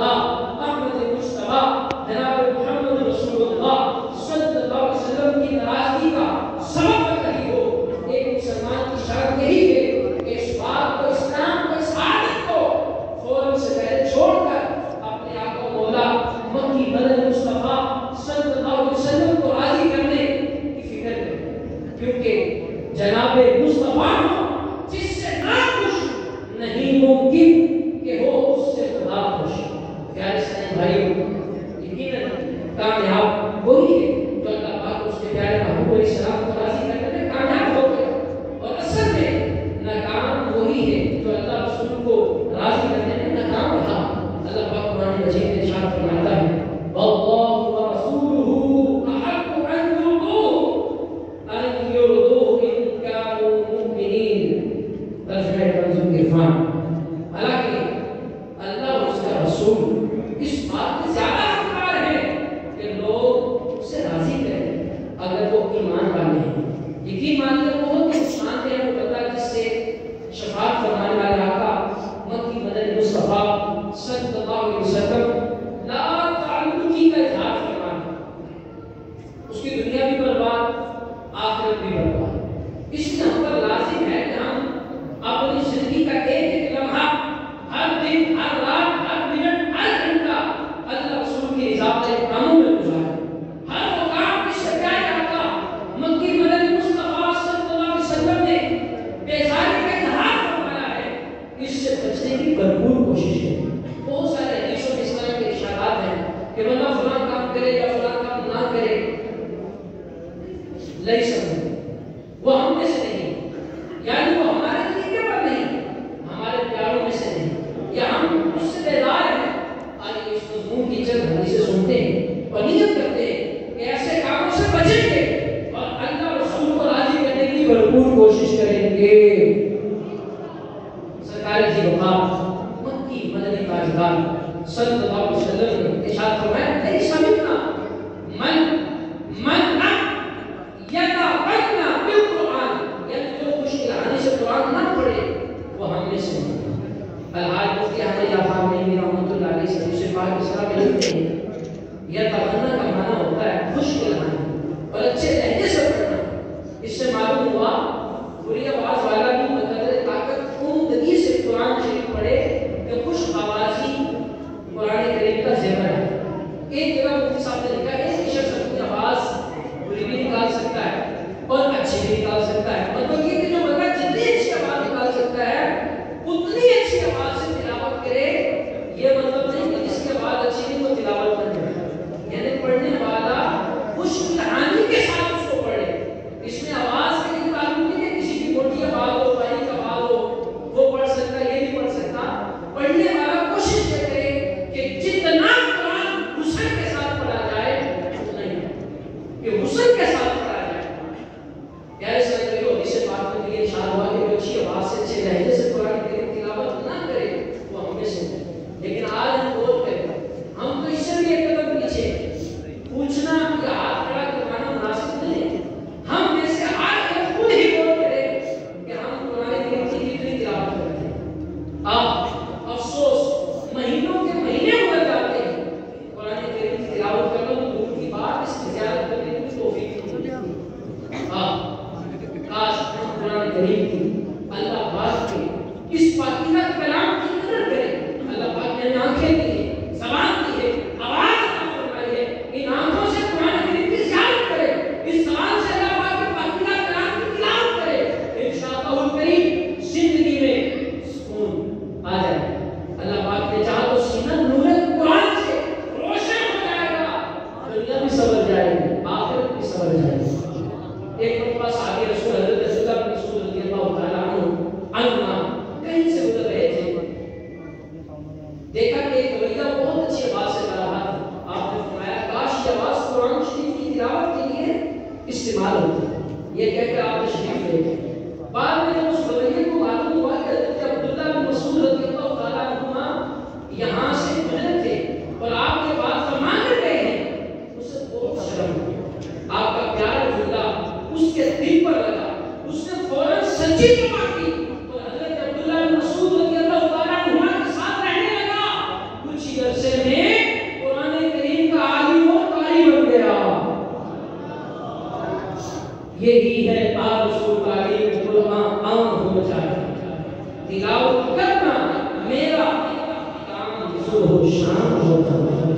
啊。الله شكرتم But قریب تھی اللہ واسطے اس پاکیزہ کام صبح و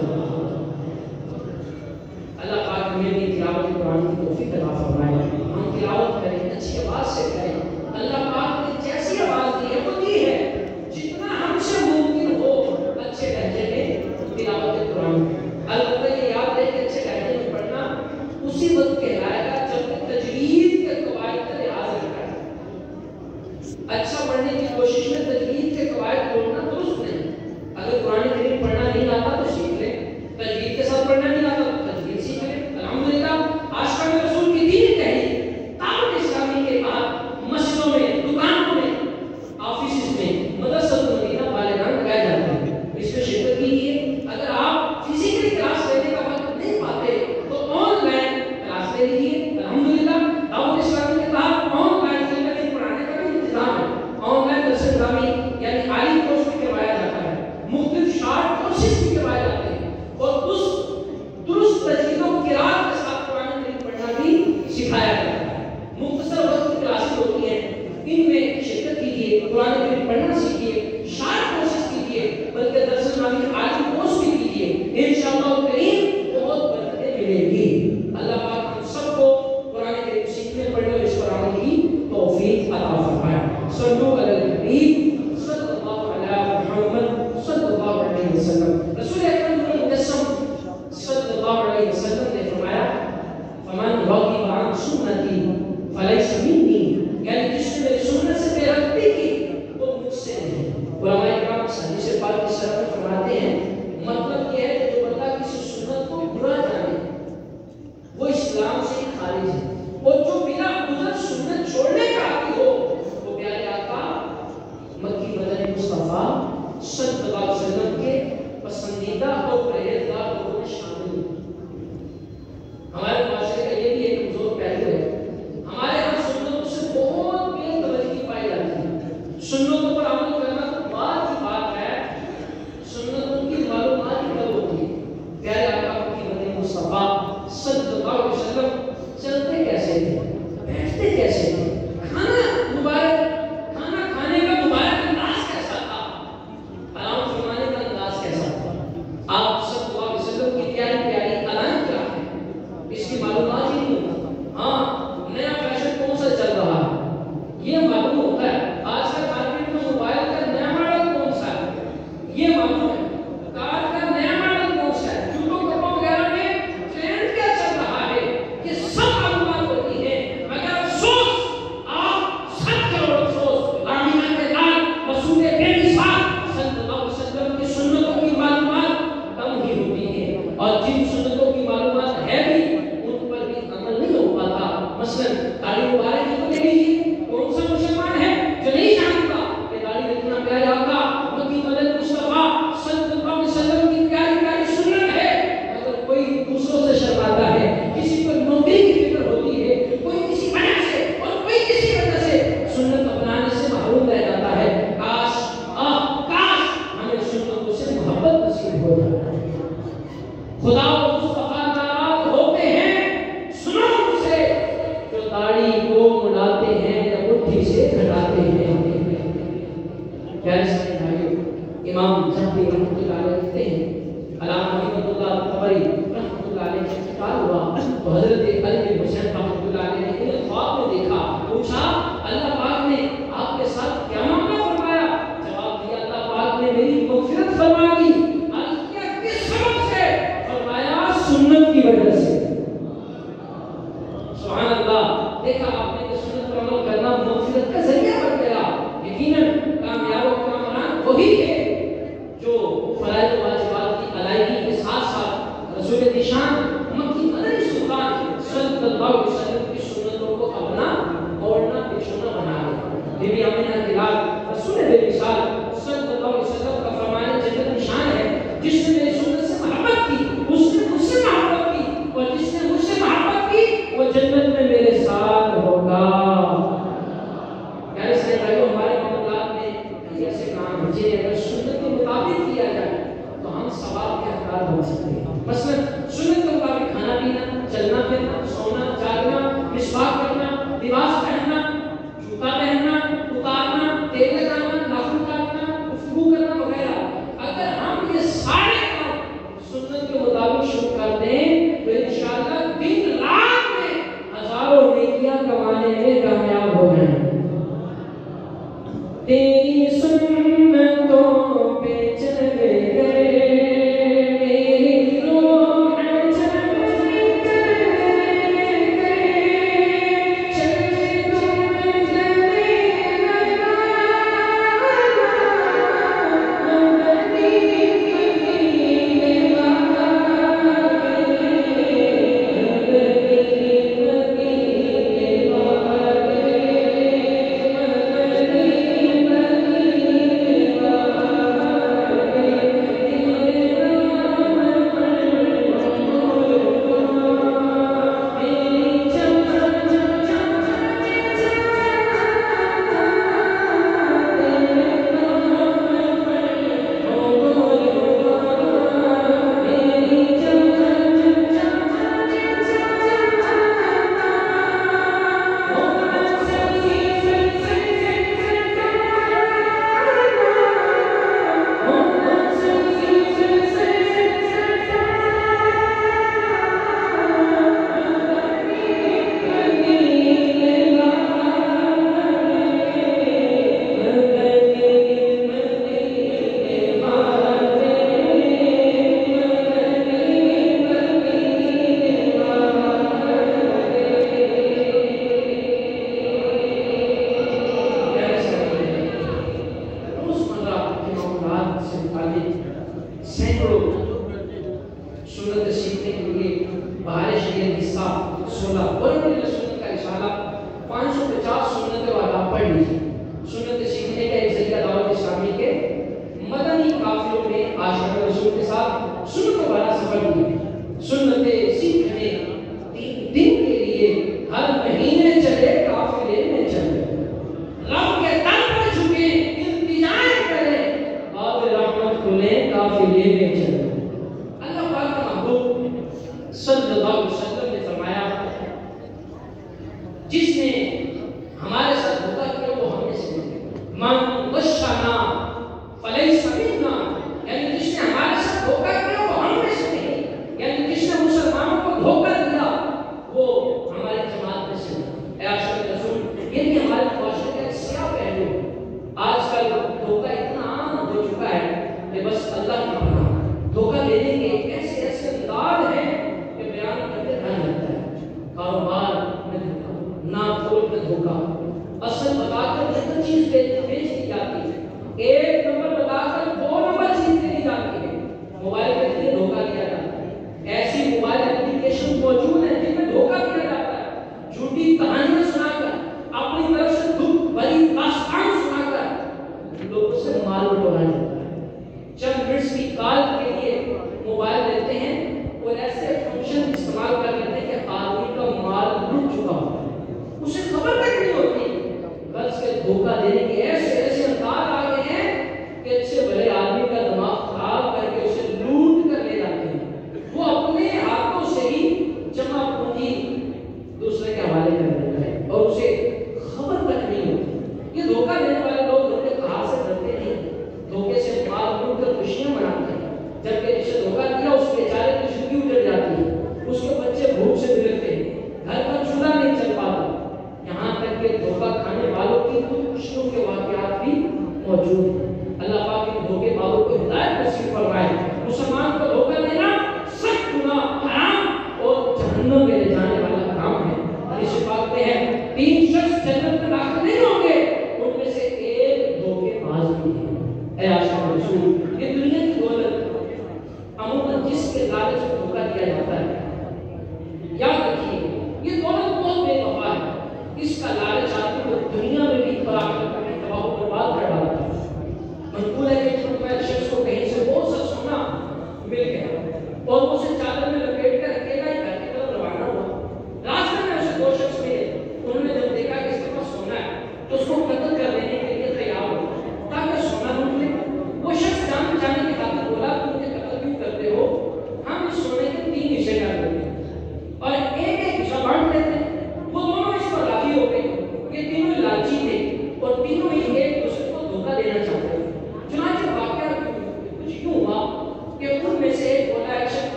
پاک نے میری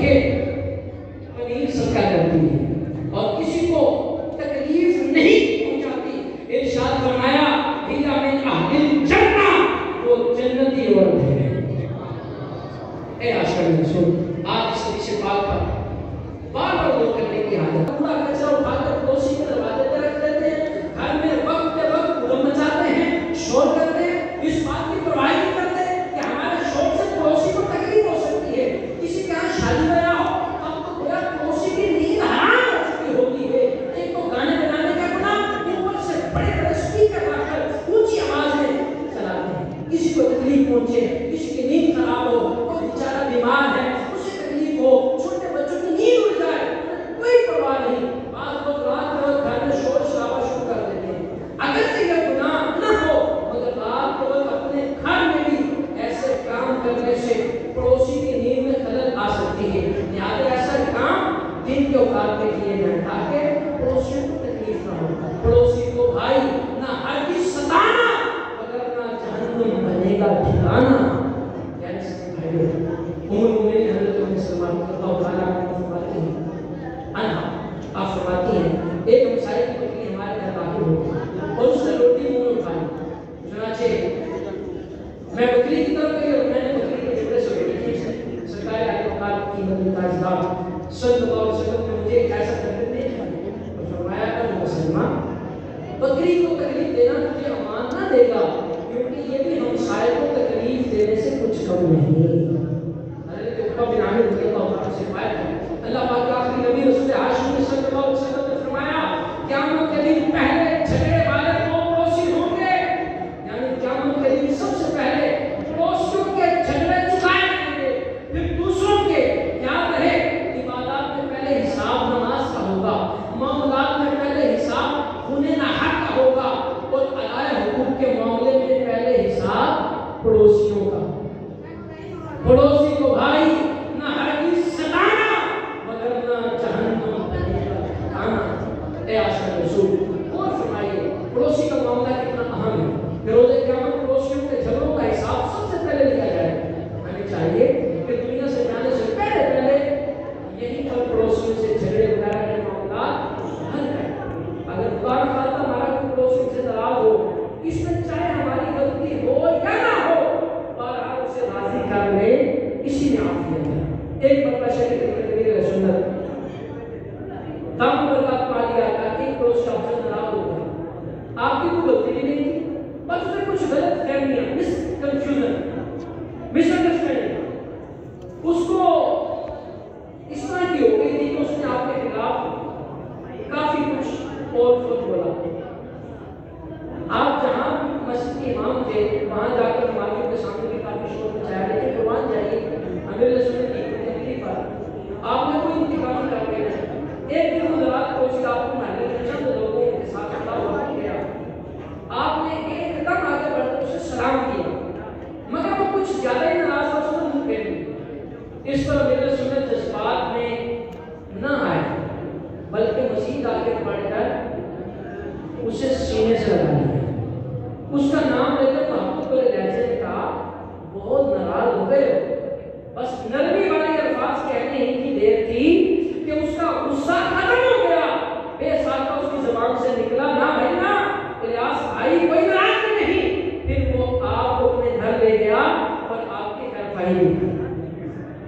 hit اسی میں عافیت ہے ایک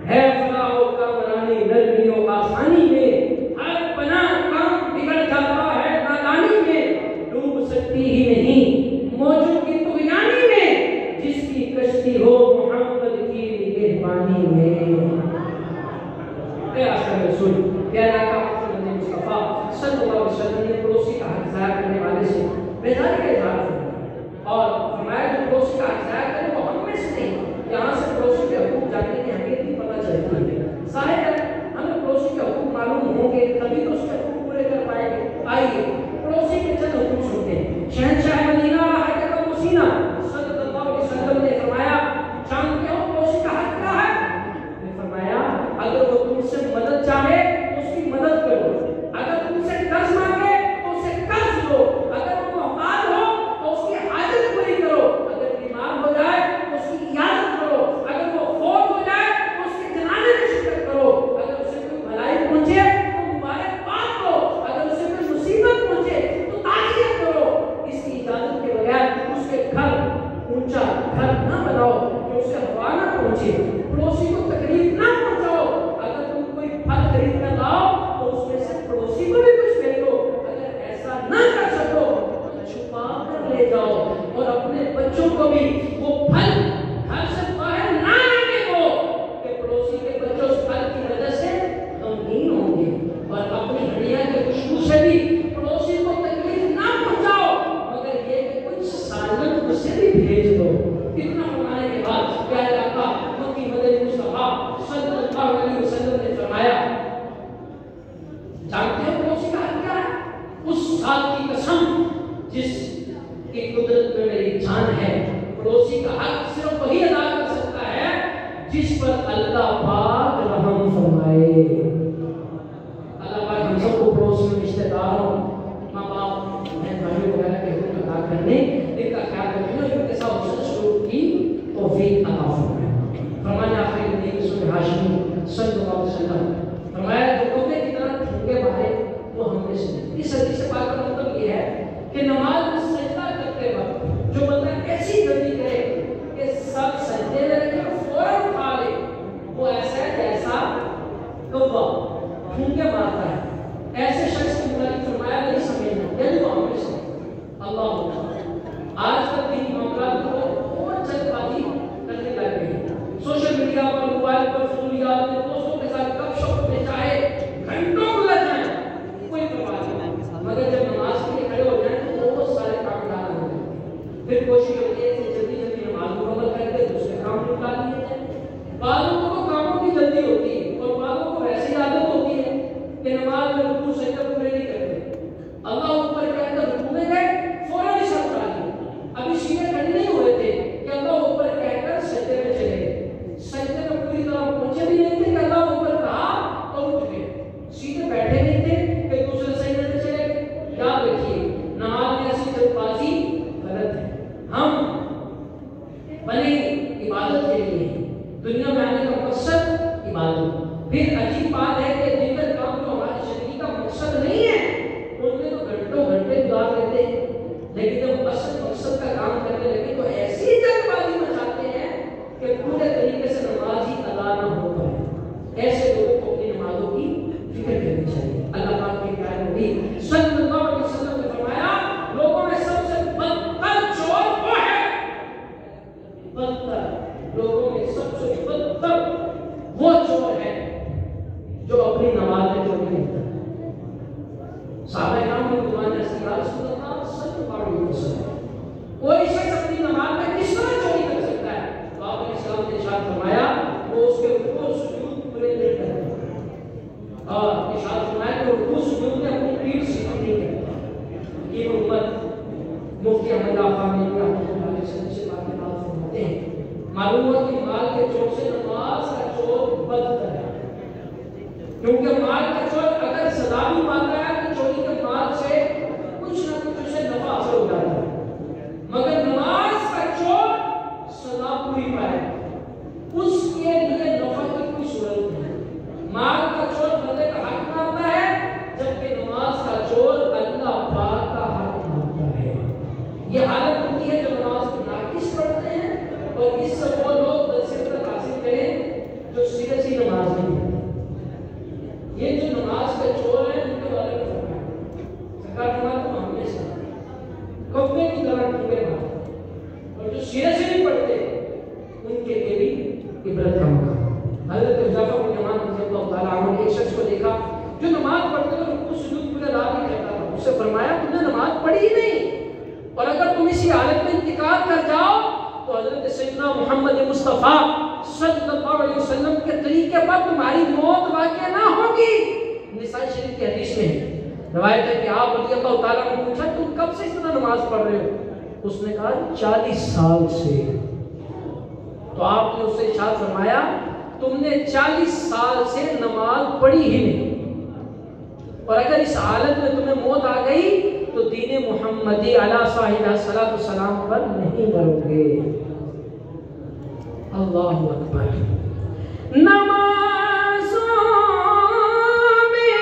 Reza اللہ آج کا دن ہمارا لوگوں میں سب سے بدتر وہ چور ہے جو اپنی نماز میں چوری کرتا ہے صحابہ کرام نے فرمایا صلی اللہ کوئی شخص جو نماز پڑھتے تھے رکوع سجود پورے رات نہیں کرتا تھا۔ اس سے فرمایا، تم نے نماز پڑھی نہیں۔ اور اگر تم اسی حالت میں انتقال کر جاؤ، تو حضرت سیدنا محمد مصطفیٰ صلی اللہ علیہ وسلم کے طریقے پر تمہاری موت واقع نہ ہوگی۔ نسائی شریف کی حدیث میں روایت ہے کہ آپ رضی اللہ تعالیٰ نے پوچھا، تم کب سے اس طرح نماز پڑھ رہے ہو؟ اس نے کہا، چالیس سال سے۔ تو آپ نے اس سے ارشاد فرمایا، تم نے چالیس سال سے نماز پڑھی ہی نہیں۔ اور اگر اس حالت میں تمہیں موت آ گئی تو دین محمدی علیہ صاحب صلاح السلام پر نہیں مرو گے۔ اللہ اکبر۔ نماز میں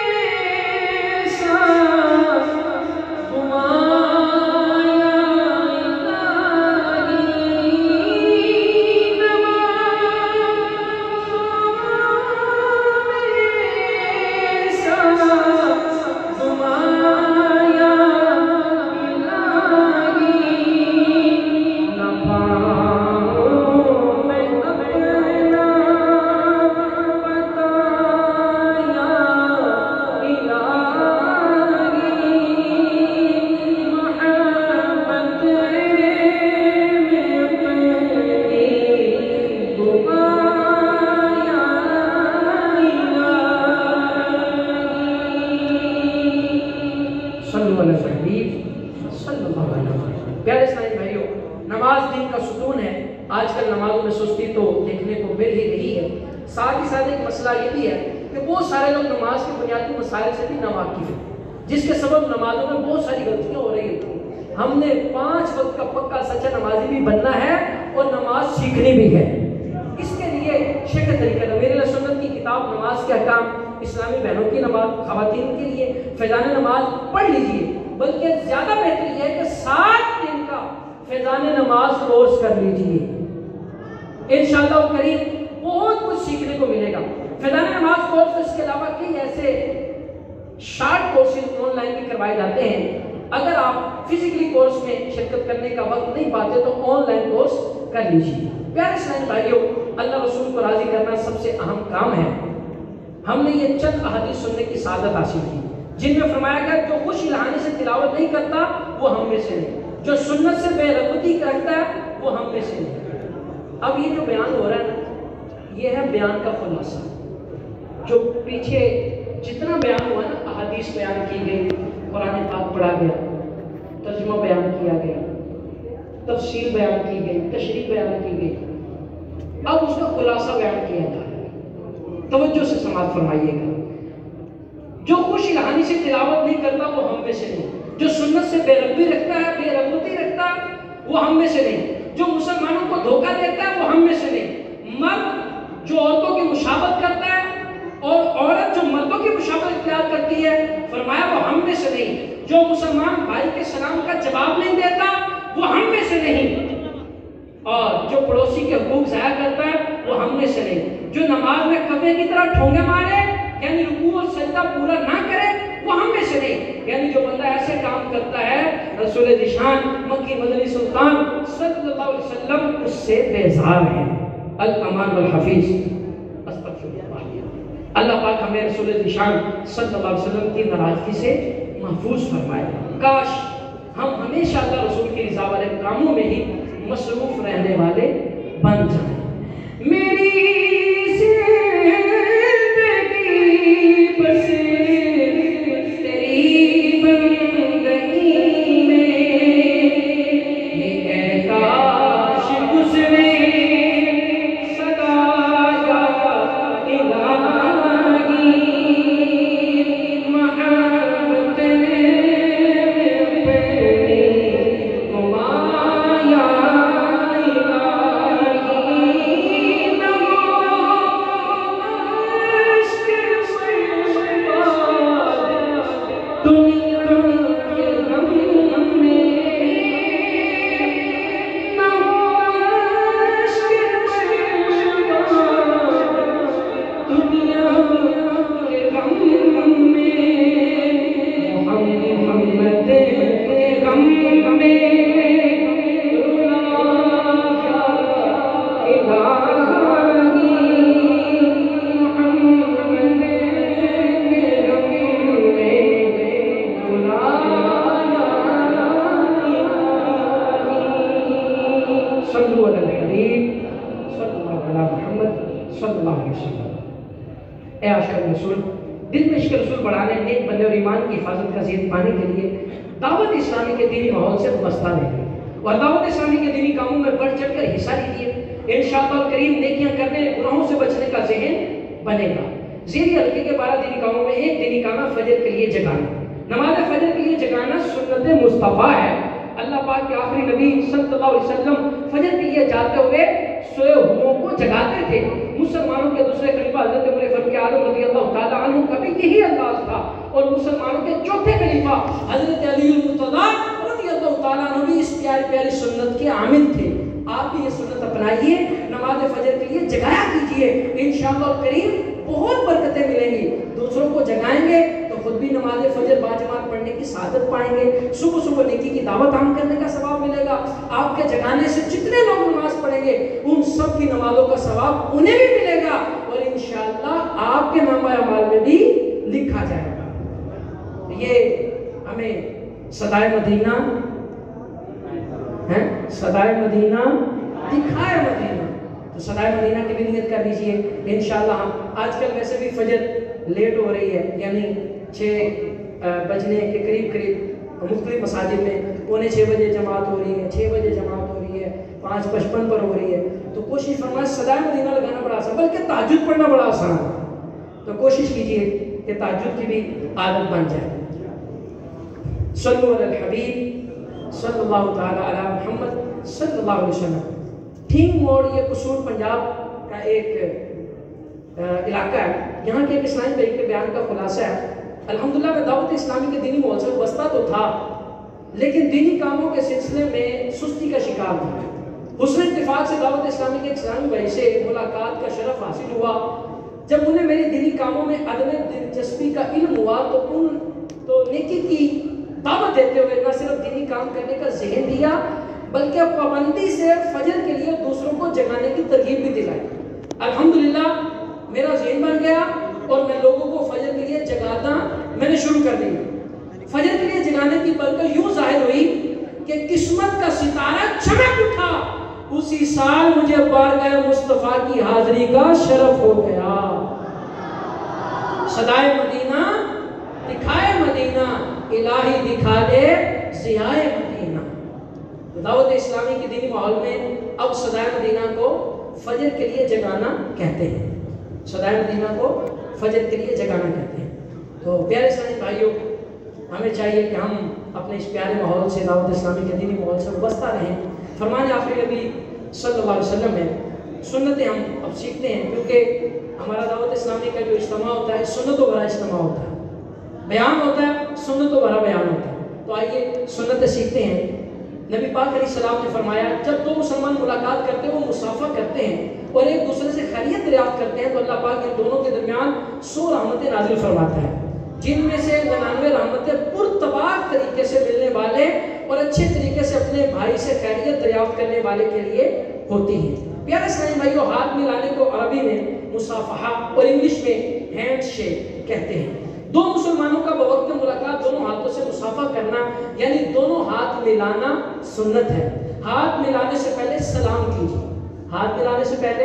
سے بھی جس کے سبب نمازوں میں بہت ساری غلطیاں ہو رہی ہیں۔ ہم نے پانچ وقت کا پکا سچا نمازی بھی بننا ہے اور نماز سیکھنی بھی ہے۔ اس کے لیے شیخ طریقہ میرے سنت کی کتاب نماز کے احکام، اسلامی بہنوں کی نماز، خواتین کے لیے فیضان نماز پڑھ لیجیے۔ بلکہ زیادہ بہتر یہ ہے کہ سات دن کا فیضان نماز کورس کر لیجیے۔ انشاءاللہ شاء کریم بہت کچھ سیکھنے کو ملے گا۔ فیضان نماز کورس اس کے علاوہ کئی ایسے شارٹ کورسز آن لائن بھی کروائے جاتے ہیں۔ اگر آپ فزیکلی کورس میں شرکت کرنے کا وقت نہیں پاتے تو آن لائن کورس کر لیجیے۔ پیارے اسلام بھائیوں اللہ رسول کو راضی کرنا سب سے اہم کام ہے۔ ہم نے یہ چند احادیث سننے کی سعادت حاصل کی، جن میں فرمایا گیا، جو خوش الہانی سے تلاوت نہیں کرتا، وہ ہم میں سے نہیں۔ جو سنت سے بے رغبتی کرتا ہے، وہ ہم میں سے نہیں۔ اب یہ جو بیان ہو رہا ہے نا، یہ ہے بیان کا خلاصہ۔ جو پیچھے جتنا بیان ہوا نا، احادیث بیان کی گئی، قرآن پاک پڑھا گیا، ترجمہ بیان کیا گیا، تفصیل بیان کی گئی، تشریح بیان کی گئی۔ اب اس کا خلاصہ بیان کیا جا رہا ہے توجہ سے سماعت فرمائیے گا۔ جو خوش الہانی سے تلاوت نہیں کرتا، وہ ہم میں سے نہیں۔ جو سنت سے بے ربی رکھتا ہے، بے رغبتی رکھتا ہے، وہ ہم میں سے نہیں۔ جو مسلمانوں کو دھوکہ دیتا ہے، وہ ہم میں سے نہیں۔ مرد جو عورتوں کی مشابت کرتا ہے اور عورت جو مردوں کی مشابت اختیار کرتی ہے، فرمایا وہ ہم میں سے نہیں۔ جو مسلمان بھائی کے سلام کا جواب نہیں دیتا، وہ ہم میں سے نہیں۔ اور جو پڑوسی کے حقوق ضائع کرتا ہے، وہ ہم میں سے نہیں۔ جو نماز میں کبے کی طرح ٹھونگے مارے یعنی رکوع اور سجدہ پورا نہ کرے، وہ ہم میں سے نہیں۔ یعنی جو بندہ ایسے کام کرتا ہے، رسول نشان، مکی مدنی سلطان صلی اللہ علیہ وسلم، اس سے بیزار ہے۔ الامان والحفیظ اللہ پاک ہمیں رسول نشان صلی اللہ علیہ وسلم کی ناراضگی سے محفوظ فرمائے۔ کاش ہم ہمیشہ اللہ رسول کی رضا والے کاموں میں ہی مصروف رہنے والے بن جائیں۔ میری بندے اور ایمان کی حفاظت کا ذہن پانے کے لیے دعوت اسلامی کے دینی ماحول سے وابستہ رہے۔ اور دعوت اسلامی کے دینی کاموں میں بڑھ چڑھ کر حصہ لیجیے انشاءاللہ کریم نیکیاں کرنے، گناہوں سے بچنے کا ذہن بنے گا۔ زیری حلقے کے بارہ دینی کاموں میں ایک دینی کام فجر کے لیے جگانا۔ نماز فجر کے لیے جگانا سنت مصطفیٰ ہے۔ اللہ پاک کے آخری نبی صلی اللہ علیہ وسلم فجر کے لیے جاتے ہوئے سوئے ہوئے کو جگاتے تھے۔ مسلمانوں کے دوسرے خلیفہ حضرت عمر فاروق اعظم رضی اللہ تعالیٰ عنہ کا بھی یہی انداز تھا۔ اور مسلمانوں کے چوتھے خلیفہ حضرت علی المرتضیٰ رضی اللہ تعالیٰ عنہ بھی اس پیاری پیاری سنت کے عامل تھے۔ آپ بھی یہ سنت اپنائیے، نماز فجر کے لیے جگایا کیجیے انشاءاللہ کریم بہت برکتیں ملیں گی۔ دوسروں کو جگائیں گے۔ تو خود بھی نماز فجر باجماعت پڑھنے کی سعادت پائیں گے۔ صبح صبح نیکی کی دعوت عام کرنے کا ثواب ملے گا۔ آپ کے جگانے سے جتنے لوگ نماز پڑھیں گے، ان سب کی نمازوں کا ثواب انہیں بھی ملے گا۔ اور انشاءاللہ آپ کے نامہ عمال میں بھی لکھا جائے گا۔ یہ ہمیں صدائے مدینہ صدائے مدینہ، دکھائے مدینہ۔ تو صدائے مدینہ کی بھی نیت کر دیجیے۔ انشاءاللہ ہم آج کل ویسے بھی فجر لیٹ ہو رہی ہے یعنی چھ بجنے کے قریب قریب مختلف مساجد میں پونے چھ بجے جماعت ہو رہی ہے، چھ بجے جماعت ہو رہی ہے، پانچ پچپن پر ہو رہی ہے۔ تو کوشش فرمائے صدائے مدینہ لگانا بڑا آسان، بلکہ تاجد پڑھنا بڑا آسان ہے۔ تو کوشش کیجیے کہ تاجد کی بھی عادت بن جائے۔ صلو علی الحبیب، صلی اللہ تعالی علی محمد، صلی اللہ علیہ وسلم۔ ٹھینگ موڑ، یہ قصور پنجاب کا ایک علاقہ ہے۔ یہاں کے ایک اسلامی طریقے بیان کا خلاصہ ہے۔ الحمدللہ میں دعوت اسلامی کے دینی مول سے بستہ تو تھا، لیکن دینی کاموں کے سلسلے میں سستی کا شکار تھا۔ حسن اتفاق سے دعوت اسلامی کے اسلامی بھائی سے ملاقات کا شرف حاصل ہوا۔ جب انہیں میری دینی کاموں میں عدم دلچسپی کا علم ہوا تو ان تو نیکی کی دعوت دیتے ہوئے نہ صرف دینی کام کرنے کا ذہن دیا، بلکہ پابندی سے فجر کے لیے دوسروں کو جگانے کی ترغیب بھی دلائی۔ الحمدللہ، میرا ذہن بن گیا۔ اور میں لوگوں کو فجر کے لیے جگاتا، میں نے شروع کر دیا فجر کے لیے جگانے کی برکت یوں ظاہر ہوئی کہ قسمت کا ستارہ چمک اٹھا۔ اسی سال مجھے بارگاہ مصطفیٰ کی حاضری کا شرف ہو گیا۔ صدائے مدینہ، دکھائے مدینہ، الہی دکھا دے زیائے مدینہ۔ دعوت اسلامی کی دینی ماحول میں اب صدائے مدینہ کو فجر کے لیے جگانا کہتے ہیں۔ صدائے مدینہ کو فجر کے لیے جگانا کہتے ہیں۔ تو پیارے اسلامی بھائیوں، ہمیں چاہیے کہ ہم اپنے اس پیارے ماحول سے دعوت اسلامی کے دینی ماحول سے وابستہ رہیں۔ فرمان آخری نبی صلی اللہ علیہ وسلم ہے، سنتیں ہم اب سیکھتے ہیں، کیونکہ ہمارا دعوت اسلامی کا جو اجتماع ہوتا ہے سنت و بھرا اجتماع ہوتا ہے۔ بیان ہوتا ہے سنت و بھرا بیان ہوتا ہے۔ تو آئیے سنتیں سیکھتے ہیں۔ نبی پاک علیہ السلام نے فرمایا، جب دو مسلمان ملاقات کرتے ہیں، وہ مسافہ کرتے ہیں۔ اور ایک دوسرے سے خیریت دریافت کرتے ہیں تو اللہ پاک ان دونوں کے درمیان سو رحمتیں نازل فرماتا ہے۔ جن میں سے ننانوے رحمتیں پرتباق طریقے سے ملنے والے اور اچھے طریقے سے اپنے بھائی سے خیریت دریافت کرنے والے کے لیے ہوتی ہیں۔ پیارے اسلامی بھائیوں ہاتھ ملانے کو عربی میں مصافحہ اور انگلش میں ہینڈ شیک کہتے ہیں۔ دو مسلمانوں کا بوقت ملاقات دونوں ہاتھوں سے مسافہ کرنا یعنی دونوں ہاتھ ملانا سنت ہے۔ ہاتھ ملانے سے پہلے سلام کیجیے۔ ہاتھ ملانے سے پہلے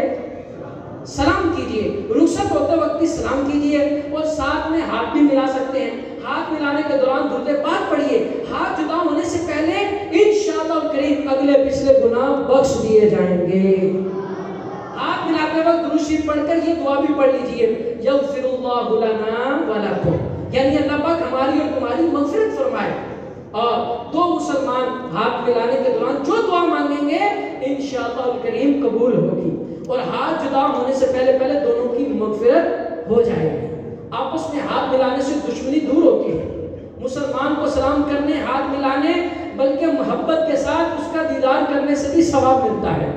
سلام کیجیے، رخصت ہوتے وقت بھی سلام کیجیے اور ساتھ میں ہاتھ بھی ملا سکتے ہیں۔ ہاتھ ملانے کے دوران درد پاک پڑھیے ہاتھ جدا ہونے سے پہلے انشاءاللہ کریم اگلے پچھلے گناہ بخش دیے جائیں گے۔ ہاتھ ملاتے وقت درود شریف پڑھ کر یہ دعا بھی پڑھ لیجیے۔ یغفر اللہ لنا ولکم یعنی اللہ پاک ہماری اور تمہاری مغفرت فرمائے اور دو مسلمان ہاتھ ملانے کے دوران جو دعا مانگیں گے الکریم قبول ہوگی اور ہاتھ جدا ہونے سے پہلے پہلے دونوں کی مغفرت ہو جائے گی۔ آپس میں ہاتھ ملانے سے دشمنی دور ہوتی ہے۔ مسلمان کو سلام کرنے، ہاتھ ملانے، بلکہ محبت کے ساتھ اس کا دیدار کرنے سے بھی ثواب ملتا ہے۔